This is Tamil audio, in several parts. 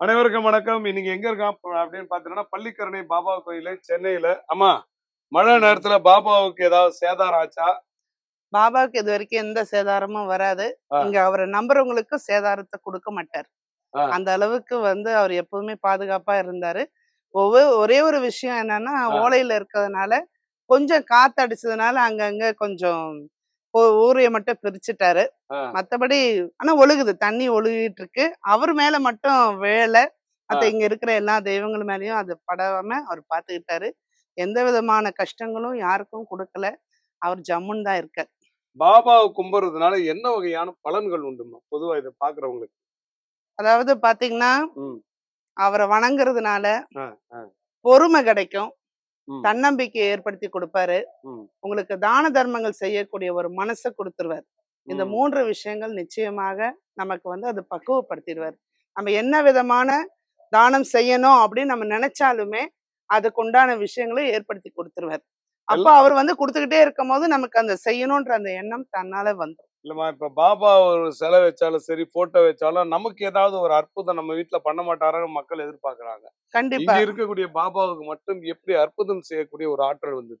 அனைவருக்கும் வணக்கம் இன்னைக்கு எங்க இருக்கோம் அப்ப- அப்படின்னு பாத்தீங்கன்னா பள்ளிக்கரணை பாபா கோயிலு சென்னையில அம்மா மழை நேரத்துல பாபாவுக்கு ஏதாவது சேதாரம் ஆச்சா பாபாவுக்கு இது வரைக்கும் எந்த சேதாரமும் வராது. இங்க அவரை நம்புறவங்களுக்கு சேதாரத்தை கொடுக்க மாட்டார். அந்த அளவுக்கு வந்து அவர் எப்பவுமே பாதுகாப்பா இருந்தாரு ஒவ்வொரு ஒரே ஒரு விஷயம் என்னன்னா. ஓலையில இருக்கிறதுனால கொஞ்சம் காத்து அடிச்சதுனால அங்கங்க கொஞ்சம் ஊரைய மட்டும் பிரிச்சுட்டாரு. மத்தபடி ஆனா ஒழுகுது தண்ணி ஒழுகிட்டு இருக்கு அவர் மேல மட்டும் வேலை மத்த. இங்க இருக்கிற எல்லா தெய்வங்கள் மேலயும் அது படாம அவர் பாத்துக்கிட்டாரு எந்த விதமான கஷ்டங்களும் யாருக்கும் கொடுக்கல அவர் ஜம்முன்னு தான் இருக்கார் பாபாவை கும்பிடுறதுனால என்ன வகையான பலன்கள் உண்டுமா பொதுவா இதை பாக்குறவங்களுக்கு அதாவது பாத்தீங்கன்னா. அவரை வணங்குறதுனால. பொறுமை கிடைக்கும். தன்னம்பிக்கையை ஏற்படுத்தி கொடுப்பாரு. உங்களுக்கு தான தர்மங்கள் செய்யக்கூடிய ஒரு மனசை கொடுத்துருவார். இந்த. மூன்று விஷயங்கள் நிச்சயமாக நமக்கு வந்து அது பக்குவப்படுத்திடுவார். நம்ம என்ன விதமான தானம் செய்யணும் அப்படின்னு நம்ம நினைச்சாலுமே அதுக்கு உண்டான விஷயங்களை ஏற்படுத்தி கொடுத்துருவார். அப்போ அவர் வந்து கொடுத்துக்கிட்டே இருக்கும் போது நமக்கு அந்த செய்யணும்ன்ற அந்த எண்ணம் தன்னால வந்துடும் இல்லம்மா இப்ப பாபா ஒரு சிலை வச்சாலும் சரி போட்டோ வச்சாலும் நமக்கு ஏதாவது ஒரு அற்புதம் நம்ம வீட்டுல பண்ண மாட்டாருன்னு மக்கள் எதிர்பார்க்கறாங்க. கண்டிப்பா. இருக்கக்கூடிய பாபாவுக்கு மட்டும் எப்படி அற்புதம் செய்யக்கூடிய ஒரு ஆற்றல் வந்து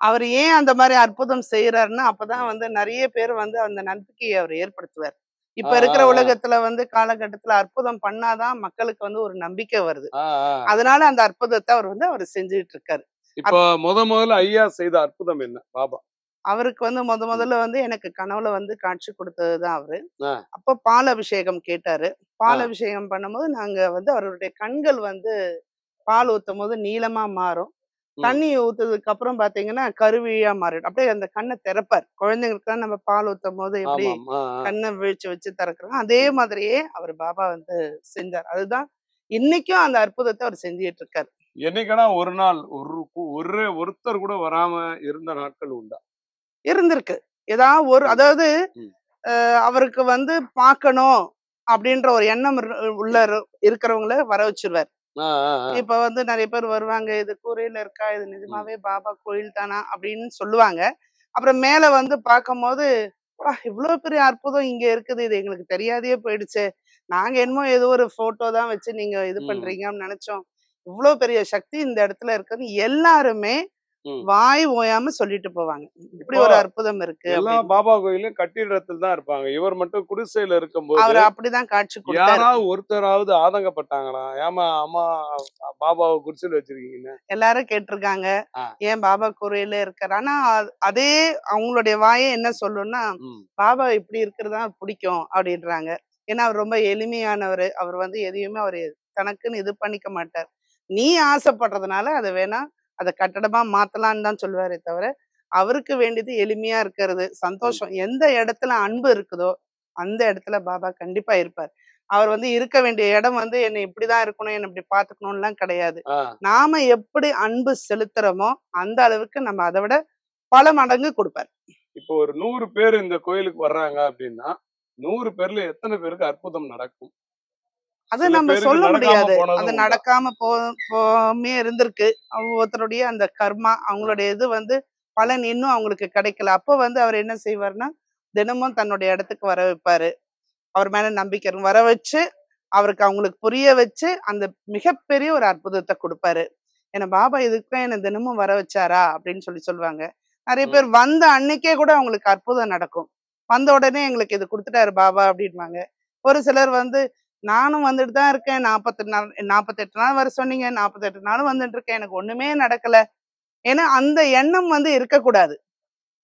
அவர் ஏன் அந்த மாதிரி அற்புதம் செய்யறாருன்னா அப்பதான் வந்து நிறைய பேர் வந்து அந்த நம்பிக்கையை அவர் ஏற்படுத்துவார். இப்ப இருக்கிற. உலகத்துல வந்து காலகட்டத்துல அற்புதம் பண்ணாதான் மக்களுக்கு வந்து ஒரு நம்பிக்கை வருது. அதனால அந்த அற்புதத்தை அவர் வந்து அவர் செஞ்சுட்டு இருக்காரு. இப்போ முத முதல்ல ஐயா செய்த அற்புதம் என்ன? பாபா. அவருக்கு வந்து முத முதல்ல வந்து எனக்கு கனவுல வந்து காட்சி கொடுத்ததுதான் அவரு. அப்போ பால் அபிஷேகம் கேட்டாரு. பால். அபிஷேகம் பண்ணும்போது நாங்க வந்து அவருடைய கண்கள் வந்து பால் ஊத்தும் போது நீளமா மாறும். தண்ணி ஊத்துறதுக்கு அப்புறம் பாத்தீங்கன்னா கருவிழியா மாறிடும். அப்படியே அந்த கண்ணை திறப்பார். குழந்தைங்களுக்கு நம்ம பால் ஊத்தும் போது எப்படி. கண்ணை வீழ்ச்சி வச்சு திறக்கிறோம் அதே மாதிரியே அவர் பாபா வந்து செஞ்சார். அதுதான் இன்னைக்கும் அந்த அற்புதத்தை அவர் செஞ்சுட்டு இருக்காரு. என்னைக்கானா ஒரு நாள் ஒரு ஒரு ஒருத்தர் கூட வராம இருந்த நாட்கள் உண்டா? இருந்திருக்கு ஏதாவது ஒரு. அதாவது அவருக்கு வந்து பார்க்கணும் அப்படின்ற ஒரு எண்ணம் உள்ள இரு- இருக்கிறவங்கள வர வச்சிருவார். இப்ப வந்து நிறைய பேர் வருவாங்க இது கூரையில இருக்கா இது நிஜமாவே பாபா கோயில் தானா அப்படின்னு சொல்லுவாங்க அப்புறம் மேல வந்து பார்க்கும்போது "அப்பா, இவ்வளவு பெரிய அற்புதம் இங்க இருக்குது இது எங்களுக்கு தெரியாதே போயிடுச்சு நாங்க என்னமோ ஏதோ ஒரு போட்டோ தான் வச்சு நீங்க இது. பண்றீங்கன்னு நினைச்சோம் இவ்வளவு பெரிய சக்தி இந்த இடத்துல இருக்குன்னு எல்லாருமே. வாய் ஓயாம சொல்லிட்டு போவாங்க. இப்படி இப்போ ஒரு அற்புதம் இருக்கு எல்லா. பாபா கோயிலும் கட்டிடத்தில் தான் இருப்பாங்க. இவர் மட்டும் குடிசையில இருக்கும்போது அவர் அப்படிதான் காட்சி யாராவது ஒருத்தராவது ஆதங்கப்பட்டாங்களா? ஏமா அம்மா பாபாவை குடிசையில் வச்சிருக்கீங்கன்னு? எல்லாரும் கேட்டிருக்காங்க. ஏன் பாபா கோயில இருக்காரு? ஆனா அதே அவங்களுடைய வாயே என்ன சொல்லும்னா ம். பாபா இப்படி இருக்கிறதா பிடிக்கும் அப்படின்றாங்க. ஏன்னா அவர் ரொம்ப எளிமையானவர். அவர் வந்து எதையுமே அவர் தனக்குன்னு இது பண்ணிக்க மாட்டார். நீ ஆசைப்படுறதுனால அதை வேணா அதை கட்டடமா மாத்தலாம்னு தான் சொல்லுவாரே தவிர அவருக்கு வேண்டியது எளிமையா இருக்கிறது சந்தோஷம். எந்த இடத்துல அன்பு இருக்குதோ அந்த இடத்துல பாபா கண்டிப்பா இருப்பார். அவர் வந்து இருக்க வேண்டிய இடம் வந்து என்னை இப்படிதான் இருக்கணும் என்னை இப்படி பாத்துக்கணும்லாம் கிடையாது. நாம எப்படி அன்பு செலுத்துறோமோ அந்த அளவுக்கு நம்ம அதை விட பல மடங்கு கொடுப்பார். இப்போ ஒரு நூறு பேர் இந்த கோயிலுக்கு வர்றாங்க அப்படின்னா நூறு பேர்ல எத்தனை பேருக்கு அற்புதம் நடக்கும்? அது நம்ம சொல்ல முடியாது. அது? நடக்காம போமே இருந்திருக்கு. ஒவ்வொருத்தருடைய அந்த கர்மா அவங்களுடைய இது வந்து பலன் இன்னும் அவங்களுக்கு கிடைக்கல. அப்போ வந்து அவர் என்ன செய்வார்னா தினமும் தன்னுடைய இடத்துக்கு வர வைப்பாரு. அவர் மேல நம்பிக்கை. வர வச்சு அவருக்கு அவங்களுக்கு புரிய வச்சு அந்த மிகப்பெரிய ஒரு அற்புதத்தை கொடுப்பாரு. என்ன பாபா இதுக்கு என்ன தினமும் வர வச்சாரா? அப்படின்னு சொல்லி சொல்லுவாங்க. நிறைய. பேர் வந்த அன்னைக்கே கூட அவங்களுக்கு அற்புதம் நடக்கும். வந்த உடனே எங்களுக்கு இது கொடுத்துட்டாரு பாபா அப்படின்வாங்க. ஒரு சிலர் வந்து நானும் வந்துட்டு தான் இருக்கேன். நாற்பத்தெட்டு நாள் நாற்பத்தெட்டு நாள் வர சொன்னீங்க. நாற்பத்தெட்டு நாள் வந்துட்டு இருக்கேன் எனக்கு ஒண்ணுமே நடக்கல. ஏன்னா அந்த எண்ணம் வந்து இருக்கக்கூடாது.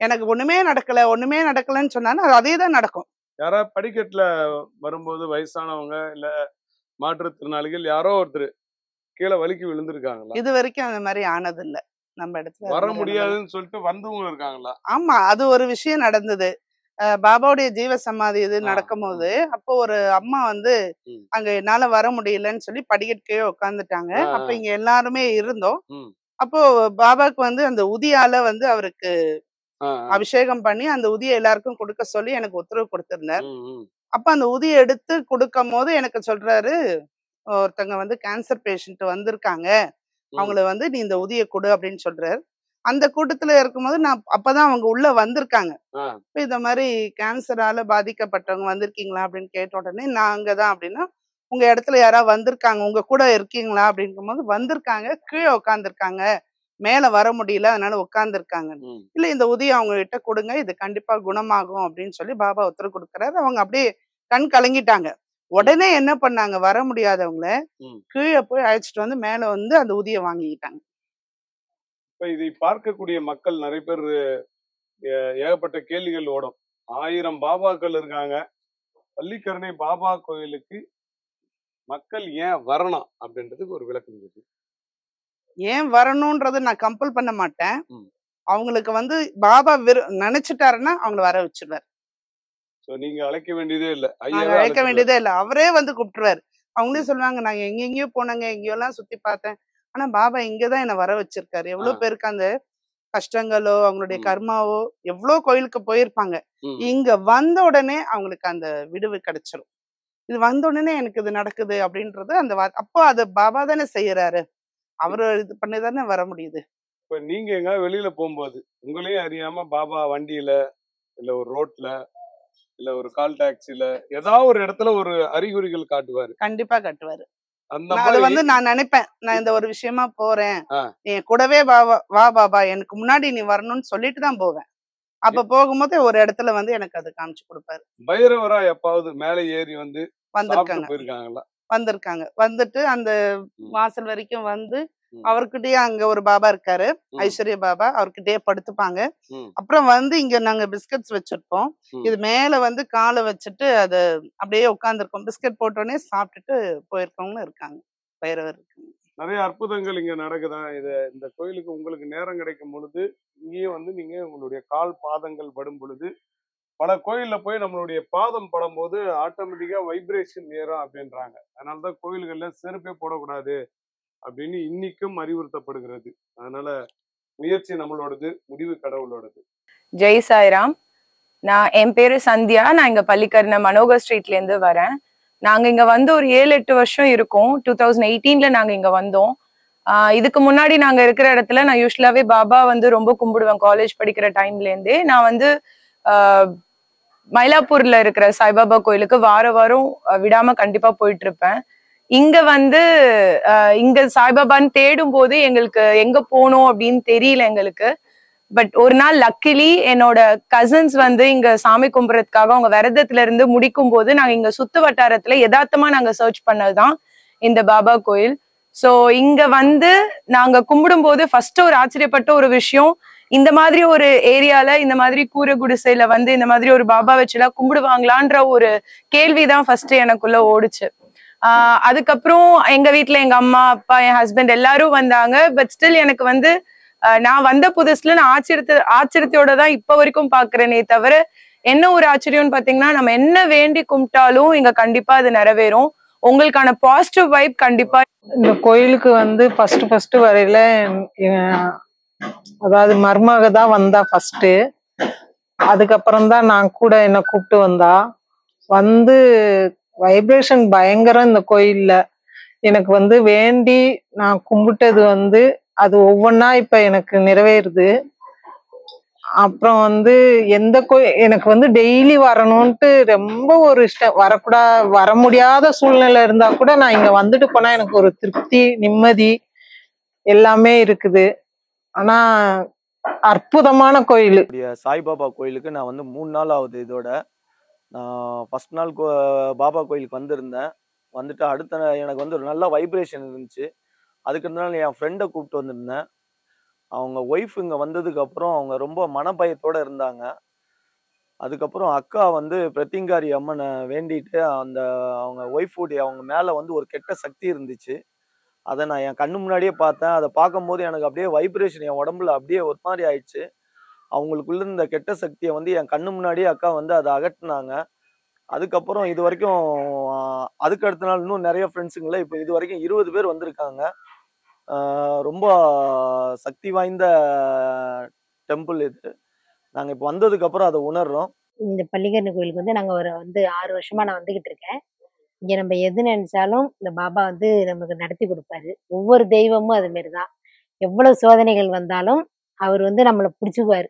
எனக்கு ஒண்ணுமே நடக்கல ஒண்ணுமே நடக்கலன்னு சொன்னாலும் அது அதே தான் நடக்கும். யாராவது படிக்கட்டுல வரும்போது வயசானவங்க இல்ல மாற்றுத்திறனாளிகள் யாரோ ஒருத்தர் கீழே வலிக்கு விழுந்திருக்காங்களா? இது வரைக்கும் அந்த மாதிரி ஆனது இல்ல நம்ம இடத்துல வர. முடியாதுன்னு சொல்லிட்டு வந்தவங்க இருக்காங்களா? ஆமா. அது ஒரு விஷயம் நடந்தது. பாபாவுடைய ஜீவ சமாதி இது நடக்கும்போது அப்போ ஒரு அம்மா வந்து. அங்க என்னால வர முடியலன்னு சொல்லி படிக்கட்டு கீழே உட்காந்துட்டாங்க அப்ப. இங்க எல்லாருமே இருந்தோம். அப்போ பாபாக்கு வந்து அந்த உதியால வந்து அவருக்கு. அபிஷேகம் பண்ணி அந்த உதியை எல்லாருக்கும் கொடுக்க சொல்லி எனக்கு உத்தரவு கொடுத்திருந்தார். அப்ப அந்த உதியை எடுத்து கொடுக்கும் போது எனக்கு சொல்றாரு ஒருத்தங்க வந்து கேன்சர் பேஷண்ட் வந்திருக்காங்க. அவங்கள வந்து நீ இந்த உதியை கொடு அப்படின்னு சொல்றாரு அந்த கூட்டத்துல இருக்கும்போது நான் அப்பதான் அவங்க உள்ள வந்திருக்காங்க. இப்ப இந்த மாதிரி கேன்சரால பாதிக்கப்பட்டவங்க வந்திருக்கீங்களா? அப்படின்னு கேட்ட உடனே நான் அங்கதான் அப்படின்னா உங்க இடத்துல யாராவது வந்திருக்காங்க? உங்க கூட இருக்கீங்களா? அப்படிங்கும் போது வந்திருக்காங்க. கீழே உட்காந்துருக்காங்க மேல வர முடியல. அதனால உட்காந்துருக்காங்க. இல்ல இந்த உதயம் அவங்க கிட்ட கொடுங்க. இது கண்டிப்பா குணமாகும். அப்படின்னு சொல்லி பாபா உத்தரவு கொடுக்கறாரு. அவங்க அப்படியே கண் கலங்கிட்டாங்க. உடனே என்ன பண்ணாங்க? வர முடியாதவங்கள. கீழே போய் அழைச்சிட்டு வந்து மேல வந்து அந்த உதிய வாங்கிக்கிட்டாங்க. இப்ப இதை பார்க்கக்கூடிய மக்கள் நிறைய பேர் ஏகப்பட்ட கேள்விகள் ஓடும். ஆயிரம் பாபாக்கள் இருக்காங்க. பள்ளிக்கரணை பாபா கோயிலுக்கு மக்கள் ஏன் வரணும் அப்படின்றதுக்கு ஒரு விளக்கம் இருக்கு. ஏன் வரணும்ன்றது நான் கம்பல் பண்ண மாட்டேன். அவங்களுக்கு வந்து பாபா விரு நினைச்சிட்டாருன்னா அவங்கள வர வச்சிருவாரு. சோ நீங்க அழைக்க வேண்டியதே இல்ல. அழைக்க. வேண்டியதே இல்ல. அவரே வந்து கூப்பிட்டுருவாரு. அவங்களே சொல்லுவாங்க நாங்க எங்கெங்கயோ போனாங்க எங்கேயோ எல்லாம் சுத்தி பார்த்தேன். ஆனா பாபா இங்கதான் என்ன வர வச்சிருக்காரு. எவ்வளவு. பேருக்கு அந்த கஷ்டங்களோ அவங்களுடைய. கர்மாவோ எவ்வளவு கோயிலுக்கு போயிருப்பாங்க. இங்க வந்த உடனே அவங்களுக்கு அந்த விடுவு கிடைச்சிரும். இது வந்த உடனே எனக்கு இது நடக்குது அப்படின்றது அந்த அப்போ அது பாபா தானே செய்யறாரு அவரு இது பண்ணி தானே வர முடியுது. இப்ப நீங்க எங்கேயாவது வெளியில போகும்போது உங்களையும் அறியாம பாபா வண்டியில இல்ல ஒரு ரோட்ல இல்ல ஒரு கால் டாக்ஸில ஏதாவது ஒரு இடத்துல ஒரு அறிகுறிகள் காட்டுவாரு. கண்டிப்பா கட்டுவாரு. அது வந்து நான் நினைப்பேன். நான் இந்த ஒரு விஷயமா போறேன். என் கூடவே பாபா வா பாபா. எனக்கு முன்னாடி நீ வரணும்னு சொல்லிட்டு தான் போவேன். அப்ப போகும்போது ஒரு இடத்துல வந்து எனக்கு அது காமிச்சு கொடுப்பாரு. பைரவரா எப்பாவது மேலே ஏறி வந்து வந்திருக்காங்க. வந்திருக்காங்க. வந்துட்டு அந்த. வாசல் வரைக்கும் வந்து. அவர்கிட்டயே அங்க ஒரு பாபா இருக்காரு. ஐஸ்வர்ய பாபா அவர்கிட்டயே படுத்துப்பாங்க. அப்புறம் வந்து இங்க நாங்க பிஸ்கட்ஸ் வச்சிருப்போம். இது மேல வந்து காலை வச்சுட்டு அது அப்படியே உட்காந்துருக்கோம் பிஸ்கட் போட்டோடனே சாப்பிட்டுட்டு போயிருக்கவங்களும் இருக்காங்க. பைரவர் இருக்காங்க. நிறைய அற்புதங்கள் இங்க நடக்குதா? இது இந்த கோயிலுக்கு உங்களுக்கு நேரம் கிடைக்கும் பொழுது இங்கேயே வந்து நீங்க உங்களுடைய கால் பாதங்கள் படும் பொழுது பல கோயில்ல போய் நம்மளுடைய பாதம் படும்போது ஆட்டோமேட்டிக்கா வைப்ரேஷன் ஏறும் அப்படின்றாங்க. அதனாலதான் கோயில்கள்ல செருப்பே போடக்கூடாது. அப்படின்னு இன்னைக்கும் அறிவுறுத்தப்படுகிறது. அதனால முயற்சி நம்மளோடது முடிவு கடவுளோடது. ஜெய் சாய்ராம். நான் என் பேரு சந்தியா. நான் இங்க பள்ளிக்கரண மனோகர் ஸ்ட்ரீட்ல இருந்து வரேன். நாங்க இங்க வந்து ஒரு ஏழு எட்டு வருஷம் இருக்கும். டூ தௌசண்ட் எயிட்டீன்ல நாங்க இங்க வந்தோம். இதுக்கு முன்னாடி நாங்க இருக்கிற இடத்துல நான் யூஸ்வலாவே பாபா வந்து ரொம்ப கும்பிடுவேன் காலேஜ் படிக்கிற டைம்ல இருந்தே நான் வந்து மயிலாப்பூர்ல இருக்கிற சாய்பாபா கோயிலுக்கு வார வாரம் விடாம கண்டிப்பா போயிட்டு இருப்பேன் இங்க வந்து இங்க சாய்பாபான்னு தேடும் போது எங்களுக்கு எங்க போகணும் அப்படின்னு தெரியல எங்களுக்கு. பட் ஒரு நாள் லக்கிலி என்னோட கசின்ஸ் வந்து இங்க சாமி கும்பிட்றதுக்காக அவங்க விரதத்துல இருந்து முடிக்கும் போது நாங்க இங்க சுத்து வட்டாரத்துல யதார்த்தமா நாங்க சர்ச் பண்ணதுதான் இந்த பாபா கோயில். சோ இங்க வந்து நாங்க கும்பிடும் போது ஃபர்ஸ்ட் ஒரு ஆச்சரியப்பட்ட ஒரு விஷயம். இந்த மாதிரி ஒரு ஏரியால இந்த மாதிரி கூரை குடிசையில வந்து இந்த மாதிரி ஒரு பாபா வச்சுலாம் கும்பிடுவாங்களான்ற ஒரு கேள்விதான் ஃபர்ஸ்ட் எனக்குள்ள ஓடுச்சு. ஆஹ் அதுக்கப்புறம் எங்க வீட்டுல எங்க அம்மா அப்பா என் ஹஸ்பண்ட் எல்லாரும் வந்தாங்க. பட் ஸ்டில் எனக்கு வந்து நான் வந்த புதுசுல நான் ஆச்சரியத்து ஆச்சரியத்தோட தான் இப்ப வரைக்கும் பாக்குறேனே தவிர என்ன ஒரு ஆச்சரியம்னு பாத்தீங்கன்னா நம்ம என்ன வேண்டி கும்பிட்டாலும் இங்க கண்டிப்பா அது நிறைவேறும். உங்களுக்கான பாசிட்டிவ் வைப் கண்டிப்பா இந்த கோயிலுக்கு வந்து ஃபர்ஸ்ட் ஃபர்ஸ்ட் வரையில அதாவது மருமக தான் வந்தா ஃபர்ஸ்ட் அதுக்கப்புறம் தான் நான் கூட என்ன கூப்பிட்டு வந்தா. வந்து வைப்ரேஷன் பயங்கரம் இந்த கோயில்ல. எனக்கு வந்து வேண்டி நான் கும்பிட்டது வந்து அது ஒவ்வொன்றா இப்ப எனக்கு நிறைவேறுது. அப்புறம் வந்து எந்த கோயில் எனக்கு வந்து டெய்லி வரணும்ட்டு ரொம்ப ஒரு இஷ்டம். வரக்கூடா வர முடியாத சூழ்நிலை இருந்தா கூட நான் இங்க வந்துட்டு போனா எனக்கு ஒரு திருப்தி நிம்மதி எல்லாமே இருக்குது. ஆனா அற்புதமான கோயில். சாய்பாபா கோயிலுக்கு நான் வந்து மூணு நாள் ஆகுது இதோட. நான் ஃபர்ஸ்ட் நாள் கோ பாபா கோயிலுக்கு வந்திருந்தேன். வந்துட்டு அடுத்த எனக்கு வந்து ஒரு நல்ல வைப்ரேஷன் இருந்துச்சு. அதுக்கு இருந்தாலும் என் ஃப்ரெண்டை கூப்பிட்டு வந்திருந்தேன். அவங்க ஒய்ஃப் இங்கே வந்ததுக்கப்புறம் அவங்க ரொம்ப மனபயத்தோட இருந்தாங்க. அதுக்கப்புறம் அக்கா வந்து பிரத்திங்காரி அம்மனை வேண்டிட்டு அந்த அவங்க ஒய்ஃபுடைய அவங்க மேலே வந்து ஒரு கெட்ட சக்தி இருந்துச்சு. அதை நான் என் கண்ணு முன்னாடியே பார்த்தேன். அதை பார்க்கும்போது எனக்கு அப்படியே வைப்ரேஷன் என் உடம்புல அப்படியே ஒரு மாதிரி ஆயிடுச்சு. அவங்களுக்குள்ள இருந்த கெட்ட சக்தியை வந்து என் கண்ணு முன்னாடியே அக்கா வந்து அதை அகட்டினாங்க அதுக்கப்புறம் இது வரைக்கும் அதுக்கு அடுத்த நாள் இன்னும் நிறைய ஃப்ரெண்ட்ஸுங்கள இப்போ இது வரைக்கும் இருபது பேர் வந்திருக்காங்க. ரொம்ப சக்தி வாய்ந்த டெம்பிள் இது. நாங்கள் இப்போ வந்ததுக்கப்புறம் அதை உணர்றோம். இந்த பள்ளிக்கரணை கோயிலுக்கு வந்து நாங்கள் ஒரு வந்து ஆறு வருஷமா நான் வந்துகிட்டு இருக்கேன். இங்கே நம்ம எது நினைச்சாலும் இந்த பாபா வந்து நமக்கு நடத்தி கொடுப்பாரு. ஒவ்வொரு தெய்வமும் அது மாரி தான் எவ்வளவு சோதனைகள் வந்தாலும் அவர் வந்து நம்மளை பிடிச்சிக்குவார்.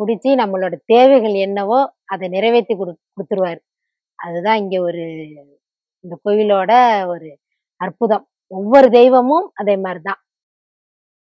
பிடிச்சி நம்மளோட தேவைகள் என்னவோ அதை நிறைவேற்றி கொடு கொடுத்துருவார். அதுதான் இங்கே ஒரு இந்த கோயிலோட ஒரு அற்புதம். ஒவ்வொரு தெய்வமும் அதே மாதிரி தான்